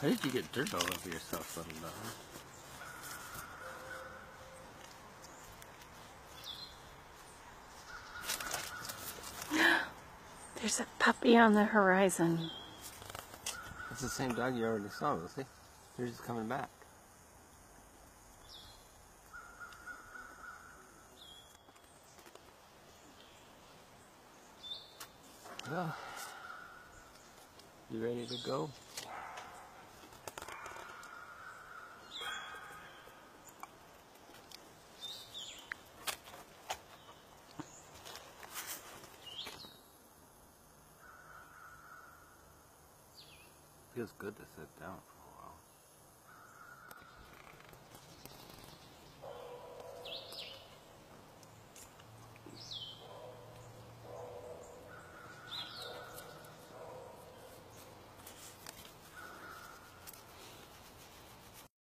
How did you get dirt all over yourself, little dog? There's a puppy on the horizon. It's the same dog you already saw, Lucy. You're just coming back. Well, you ready to go? Feels good to sit down.